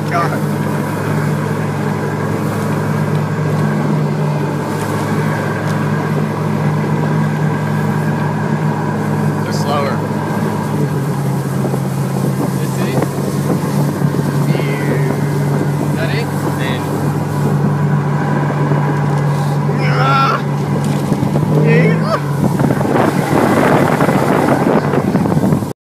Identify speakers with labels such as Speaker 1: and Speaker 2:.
Speaker 1: God.